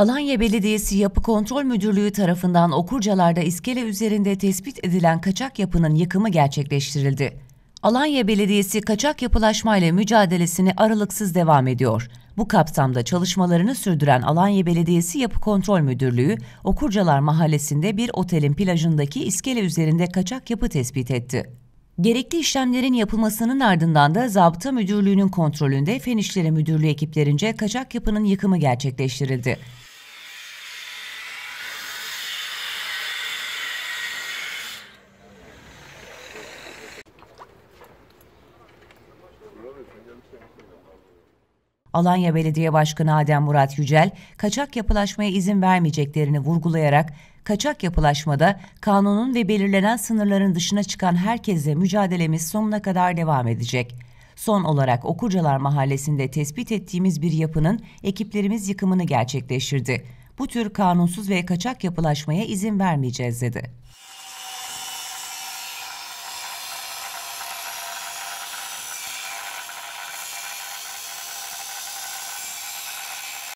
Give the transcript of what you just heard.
Alanya Belediyesi Yapı Kontrol Müdürlüğü tarafından Okurcalar'da iskele üzerinde tespit edilen kaçak yapının yıkımı gerçekleştirildi. Alanya Belediyesi kaçak yapılaşmayla mücadelesini aralıksız devam ediyor. Bu kapsamda çalışmalarını sürdüren Alanya Belediyesi Yapı Kontrol Müdürlüğü, Okurcalar Mahallesi'nde bir otelin plajındaki iskele üzerinde kaçak yapı tespit etti. Gerekli işlemlerin yapılmasının ardından da Zabıta Müdürlüğü'nün kontrolünde Fen İşleri Müdürlüğü ekiplerince kaçak yapının yıkımı gerçekleştirildi. Alanya Belediye Başkanı Adem Murat Yücel, kaçak yapılaşmaya izin vermeyeceklerini vurgulayarak, kaçak yapılaşmada kanunun ve belirlenen sınırların dışına çıkan herkesle mücadelemiz sonuna kadar devam edecek. Son olarak Okurcalar Mahallesi'nde tespit ettiğimiz bir yapının ekiplerimiz yıkımını gerçekleştirdi. Bu tür kanunsuz ve kaçak yapılaşmaya izin vermeyeceğiz dedi.